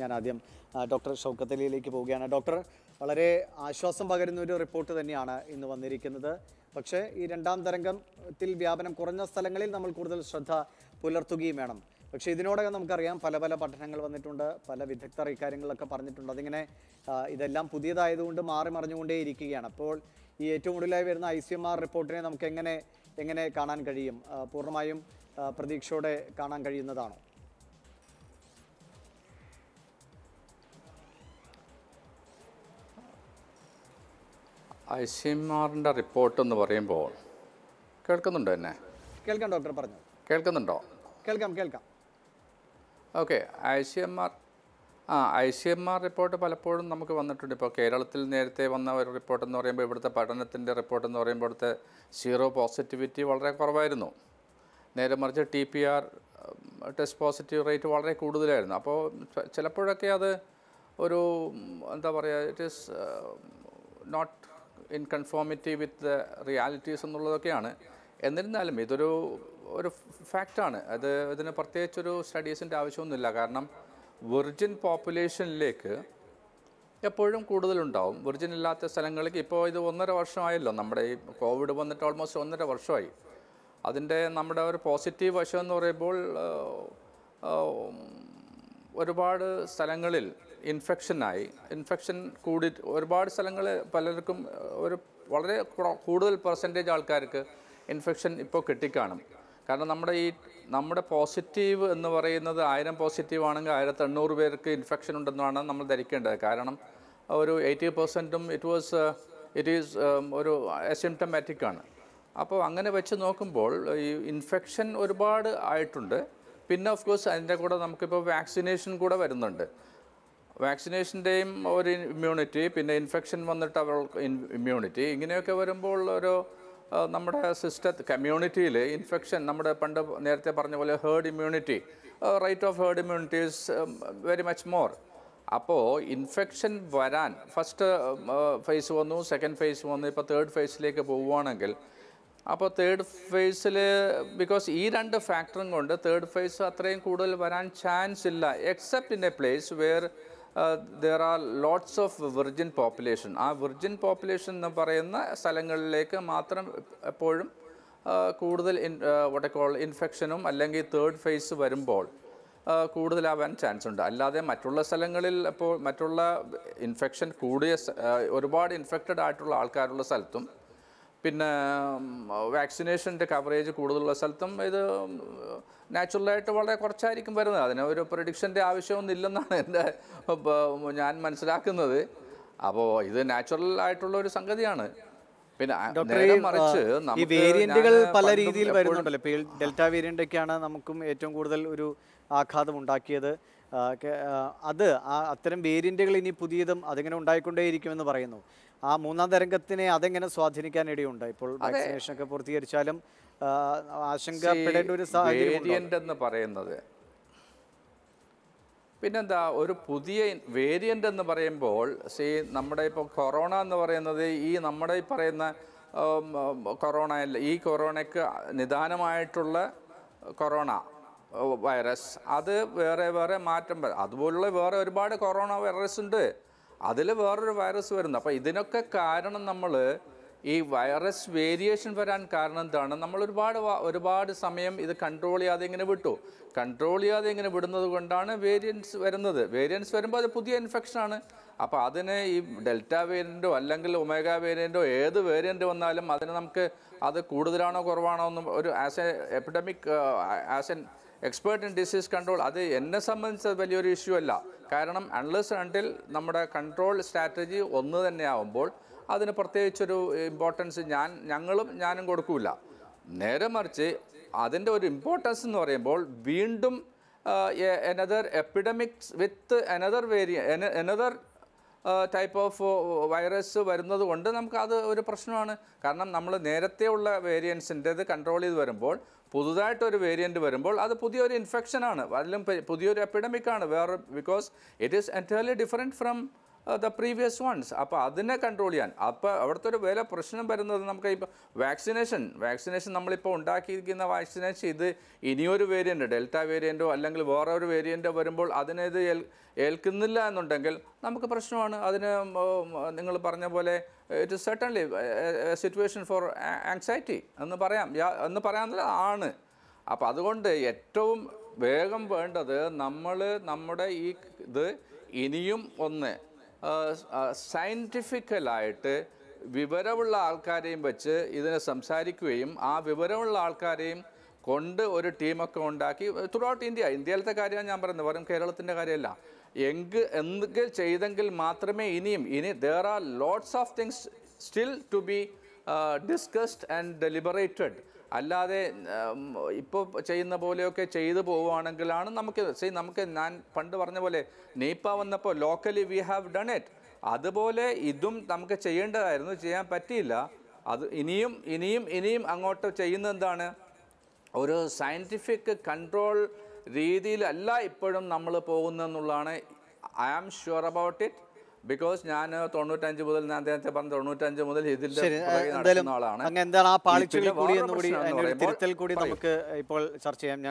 ഞാൻ ആദ്യം ഡോക്ടർ ഷൗക്കത്തലിയിലേക്ക് പോവുകയാണ്. ഡോക്ടർ വളരെ ആശ്വാസം പകരുന്ന ഒരു റിപ്പോർട്ട് തന്നെയാണ് ഇന്ന് വന്നിരിക്കുന്നത്. പക്ഷേ ഈ രണ്ടാം തരംഗത്തിൽ വ്യാപനം കുറഞ്ഞ സ്ഥലങ്ങളിൽ നമ്മൾ കൂടുതൽ ശ്രദ്ധ പുലർത്തുകയും വേണം. പക്ഷേ ഇതിനോടകം നമുക്കറിയാം പല പല പഠനങ്ങൾ വന്നിട്ടുണ്ട് പല വിദഗ്ധർ ഇക്കാര്യങ്ങളൊക്കെ പറഞ്ഞിട്ടുണ്ട്. അതിങ്ങനെ ഇതെല്ലാം പുതിയതായതുകൊണ്ട് മാറി മറിഞ്ഞുകൊണ്ടേ ഇരിക്കുകയാണ് അപ്പോൾ ഈ ഏറ്റവും കൂടുതലായി വരുന്ന ഐ സി എം ആർ റിപ്പോർട്ടിനെ നമുക്ക് എങ്ങനെ എങ്ങനെ കാണാൻ കഴിയും? പൂർണമായും പ്രതീക്ഷയോടെ കാണാൻ കഴിയുന്നതാണോ? ഐ സി എം ആറിന്റെ റിപ്പോർട്ട് എന്ന് പറയുമ്പോൾ കേൾക്കുന്നുണ്ടോ എന്നെ? കേൾക്കാം ഡോക്ടർ പറഞ്ഞു. കേൾക്കുന്നുണ്ടോ? കേൾക്കാം കേൾക്കാം. Okay I C M R ആ I C M R report പലപ്പോഴും നമുക്ക് വന്നിട്ടുണ്ട്. ഇപ്പോൾ കേരളത്തിൽ നേരത്തെ വന്ന ഒരു റിപ്പോർട്ട് എന്ന് പറയുമ്പോൾ ഇവിടുത്തെ പഠനത്തിന്റെ റിപ്പോർട്ട് എന്ന് പറയുമ്പോൾ ഇവിടുത്തെ സീറോ പോസിറ്റിവിറ്റി വളരെ കുറവായിരുന്നു. നേരെ മറിച്ച് T P R test positive rate വളരെ കൂടുതലായിരുന്നു. അപ്പോൾ ചിലപ്പോഴൊക്കെ അത് ഒരു എന്താ പറയുക it is not in conformity with the realities എന്നുള്ളതൊക്കെയാണ്. എന്നിരുന്നാലും ഇതൊരു ഒരു ഫാക്റ്റാണ് അത് ഇതിന് പ്രത്യേകിച്ചൊരു സ്റ്റഡീസിന്റെ ആവശ്യമൊന്നുമില്ല. കാരണം വെർജിൻ പോപ്പുലേഷനിലേക്ക് എപ്പോഴും കൂടുതലുണ്ടാവും. വെർജിൻ ഇല്ലാത്ത സ്ഥലങ്ങളിലേക്ക് ഇപ്പോൾ ഇത് ഒന്നര വർഷമായല്ലോ. നമ്മുടെ ഈ കോവിഡ് വന്നിട്ട് ഓൾമോസ്റ്റ് ഒന്നര വർഷമായി. അതിന്റെ നമ്മുടെ ഒരു പോസിറ്റീവ് വശം എന്ന് പറയുമ്പോൾ ഒരുപാട് സ്ഥലങ്ങളിൽ ഇൻഫെക്ഷനായി ഇൻഫെക്ഷൻ കൂടി ഒരുപാട് സ്ഥലങ്ങൾ പലർക്കും ഒരു വളരെ കൂടുതൽ പെർസെന്റേജ് ആൾക്കാർക്ക് ഇൻഫെക്ഷൻ ഇപ്പോൾ കിട്ടിക്കാണും. കാരണം നമ്മുടെ ഈ നമ്മുടെ പോസിറ്റീവ് എന്ന് പറയുന്നത് ആയിരം പോസിറ്റീവ് ആണെങ്കിൽ ആയിരത്തി എണ്ണൂറ് പേർക്ക് ഇൻഫെക്ഷൻ ഉണ്ടെന്നാണ് നമ്മൾ ധരിക്കേണ്ടത്. കാരണം ഒരു എയ്റ്റി പെർസെന്റും ഇറ്റ് വാസ് ഇറ്റ് ഈസ് ഒരു അസിംറ്റമാറ്റിക് ആണ്. അപ്പോൾ അങ്ങനെ വെച്ച് നോക്കുമ്പോൾ ഈ ഇൻഫെക്ഷൻ ഒരുപാട് ആയിട്ടുണ്ട്. പിന്നെ ഓഫ് കോഴ്സ് അതിന്റെ കൂടെ നമുക്കിപ്പോൾ വാക്സിനേഷൻ കൂടെ വരുന്നുണ്ട്. വാക്സിനേഷന്റെയും ഒരു ഇമ്മ്യൂണിറ്റി പിന്നെ ഇൻഫെക്ഷൻ വന്നിട്ട് അവർക്ക് ഇമ്മ്യൂണിറ്റി ഇങ്ങനെയൊക്കെ വരുമ്പോൾ ഒരു നമ്മുടെ സിസ്റ്റ കമ്മ്യൂണിറ്റിയിൽ ഇൻഫെക്ഷൻ നമ്മുടെ പണ്ട് നേരത്തെ പറഞ്ഞ പോലെ herd immunity rate of herd immunity is very much more അപ്പോൾ ഇൻഫെക്ഷൻ വരാൻ ഫസ്റ്റ് ഫേസ് വന്നു സെക്കൻഡ് ഫേസ് വന്നു ഇപ്പോൾ തേർഡ് ഫേസിലേക്ക് പോവുകയാണെങ്കിൽ അപ്പോൾ തേർഡ് ഫേസിൽ ബിക്കോസ് ഈ രണ്ട് ഫാക്ടറും കൊണ്ട് തേർഡ് ഫേസ് അത്രയും കൂടുതൽ വരാൻ ചാൻസ് ഇല്ല except in a place where there are lots of virgin population ആ വിർജിൻ പോപ്പുലേഷൻ എന്ന് പറയുന്ന സ്ഥലങ്ങളിലേക്ക് മാത്രം എപ്പോഴും കൂടുതൽ ഇൻ വടക്കോൾ ഇൻഫെക്ഷനും അല്ലെങ്കിൽ തേർഡ് ഫേസ് വരുമ്പോൾ കൂടുതലാവാൻ ചാൻസ് ഉണ്ട്. അല്ലാതെ മറ്റുള്ള സ്ഥലങ്ങളിൽ ഇപ്പോൾ മറ്റുള്ള ഇൻഫെക്ഷൻ കൂടിയ ഒരുപാട് ഇൻഫെക്റ്റഡ് ആയിട്ടുള്ള ആൾക്കാരുള്ള സ്ഥലത്തും പിന്നെ വാക്സിനേഷന്റെ കവറേജ് കൂടുതലുള്ള സ്ഥലത്തും ഇത് നാച്ചുറലായിട്ട് വളരെ കുറച്ചായിരിക്കും വരുന്നത്. അതിന് ഒരു പ്രൊഡിക്ഷന്റെ ആവശ്യമൊന്നും ഇല്ലെന്നാണ് എന്റെ ഞാൻ മനസ്സിലാക്കുന്നത്. അപ്പോൾ ഇത് നാച്ചുറൽ ആയിട്ടുള്ള ഒരു സംഗതിയാണ്. പിന്നെ ഈ, വേരിയന്റുകൾ പല രീതിയിൽ വരുന്നുണ്ടല്ലോ. ഡെൽറ്റ വേരിയന്റ് ഒക്കെയാണ് നമുക്കും ഏറ്റവും കൂടുതൽ ഒരു ആഘാതം ഉണ്ടാക്കിയത്. അത് ആ അത്തരം വേരിയന്റുകൾ ഇനി പുതിയതും അതിങ്ങനെ ഉണ്ടായിക്കൊണ്ടേയിരിക്കുമെന്ന് പറയുന്നു. ആ മൂന്നാം തരംഗത്തിനെ അതെങ്ങനെ സ്വാധീനിക്കാൻ ഇടയുണ്ട് ഇപ്പോൾ വാക്സിനേഷൻ ഒക്കെ പൂർത്തീകരിച്ചാലും ആശങ്കപ്പെടേണ്ട ഒരു വേരിയന്റ് എന്ന് പറയുന്നത് പിന്നെന്താ ഒരു പുതിയ വേരിയന്റ് എന്ന് പറയുമ്പോൾ സി നമ്മുടെ ഇപ്പോൾ കൊറോണ എന്ന് പറയുന്നത് ഈ നമ്മുടെ ഈ പറയുന്ന കൊറോണ അല്ല ഈ കൊറോണയ്ക്ക് നിദാനമായിട്ടുള്ള കൊറോണ. വൈറസ് അത് വേറെ വേറെ മാറ്റം വരും അതുപോലുള്ള വേറെ ഒരുപാട് കൊറോണ വൈറസ് ഉണ്ട്. അതിൽ വേറൊരു വൈറസ് വരുന്നു. അപ്പോൾ ഇതിനൊക്കെ കാരണം നമ്മൾ ഈ വൈറസ് വേരിയേഷൻ വരാൻ കാരണം എന്താണ്? നമ്മൾ ഒരുപാട് ഒരുപാട് സമയം ഇത് കൺട്രോൾ ചെയ്യാതെ ഇങ്ങനെ വിട്ടു. കൺട്രോൾ ചെയ്യാതെ ഇങ്ങനെ വിടുന്നത് കൊണ്ടാണ് വേരിയൻസ് വരുന്നത്. വേരിയൻസ് വരുമ്പോൾ അത് പുതിയ ഇൻഫെക്ഷനാണ് അപ്പോൾ അതിന് ഈ ഡെൽറ്റ വേരിയന്റോ അല്ലെങ്കിൽ ഒമേഗ വേരിയന്റോ ഏത് വേരിയന്റ് വന്നാലും അതിന് നമുക്ക് അത് കൂടുതലാണോ കുറവാണോ എന്നും ഒരു as a epidemic as an expert in disease control അത് എന്നെ സംബന്ധിച്ച് വലിയൊരു ഇഷ്യൂ അല്ല. കാരണം അൺലെസ് അണ്ടിൽ നമ്മുടെ കൺട്രോൾ സ്ട്രാറ്റജി ഒന്ന് തന്നെ ആവുമ്പോൾ അതിന് പ്രത്യേകിച്ചൊരു ഇമ്പോർട്ടൻസ് ഞാൻ ഞങ്ങളും ഞാനും കൊടുക്കൂല. നേരെ മറിച്ച് അതിന്റെ ഒരു ഇമ്പോർട്ടൻസ് എന്ന് പറയുമ്പോൾ വീണ്ടും എനദർ എപ്പിഡമിക്സ് വിത്ത് എനദർ വേരിയ എനദർ ടൈപ്പ് ഓഫ് വൈറസ് വരുന്നത് കൊണ്ട് നമുക്കത് ഒരു പ്രശ്നമാണ്. കാരണം നമ്മൾ നേരത്തെ ഉള്ള വേരിയൻസിന്റെത് കൺട്രോൾ ചെയ്ത് വരുമ്പോൾ പുതുതായിട്ടൊരു വേരിയന്റ് വരുമ്പോൾ അത് പുതിയൊരു ഇൻഫെക്ഷനാണ് അതിലും പുതിയൊരു എപ്പിഡമിക് ആണ്. വേറെ because it is entirely different from the previous ones അപ്പോൾ അതിനെ കൺട്രോൾ ചെയ്യാൻ. അപ്പോൾ അവിടുത്തെ ഒരു വില പ്രശ്നം വരുന്നത് നമുക്ക് ഇപ്പോൾ വാക്സിനേഷൻ വാക്സിനേഷൻ നമ്മളിപ്പോൾ ഉണ്ടാക്കിയിരിക്കുന്ന വാക്സിനേഷൻ ഇത് ഇനിയൊരു വേരിയന്റ് ഡെൽറ്റ വേരിയന്റോ അല്ലെങ്കിൽ വേറെ ഒരു വേരിയന്റോ വരുമ്പോൾ അതിനെ ഇത് ഏൽക്കുന്നില്ല എന്നുണ്ടെങ്കിൽ നമുക്ക് പ്രശ്നമാണ്. അതിന് നിങ്ങൾ പറഞ്ഞ പോലെ it is certainly situation for anxiety എന്ന് പറയാം. എന്ന് പറയാമെന്നില്ല ആണ്. അപ്പോൾ അതുകൊണ്ട് ഏറ്റവും വേഗം വേണ്ടത് നമ്മൾ നമ്മുടെ ഈ ഇത് ഇനിയും ഒന്ന് സയന്റിഫിക്കലായിട്ട് വിവരമുള്ള ആൾക്കാരെയും വെച്ച് ഇതിനെ സംസാരിക്കുകയും ആ വിവരമുള്ള ആൾക്കാരെയും കൊണ്ട് ഒരു ടീമൊക്കെ ഉണ്ടാക്കി. ത്രൂ ഔട്ട് ഇന്ത്യ ഇന്ത്യയിലത്തെ കാര്യമാണ് ഞാൻ പറയുന്നത്. വെറും കേരളത്തിന്റെ കാര്യമല്ല. എങ്ക് എന്തെങ്കിൽ ചെയ്തെങ്കിൽ മാത്രമേ ഇനിയും ഇനി there are lots of things still to be discussed and deliberated അല്ലാതെ ഇപ്പോൾ ചെയ്യുന്ന പോലെയൊക്കെ ചെയ്തു പോവുകയാണെങ്കിലാണ് നമുക്ക് സി നമുക്ക് ഞാൻ പണ്ട് പറഞ്ഞ പോലെ നീപ്പ വന്നപ്പോൾ locally we have done it അതുപോലെ ഇതും നമുക്ക് ചെയ്യേണ്ടതായിരുന്നു ചെയ്യാൻ പറ്റിയില്ല. അത് ഇനിയും ഇനിയും ഇനിയും അങ്ങോട്ട് ചെയ്യുന്ന എന്താണ്? ഒരു സയന്റിഫിക് കൺട്രോൾ രീതിയിലല്ല ഇപ്പോഴും നമ്മൾ പോകുന്നതെന്നുള്ളതാണ് I am sure about it because ഞാൻ തൊണ്ണൂറ്റഞ്ച് മുതൽ ഞാൻ നേരത്തെ പറഞ്ഞ തൊണ്ണൂറ്റഞ്ച് മുതൽ ഇതിന്റെ നടക്കുന്ന ആളാണ്. എന്താണ് ആ പാളിച്ചകൾ കൂടി നമുക്ക് ഇപ്പോൾ ചർച്ച ചെയ്യാം.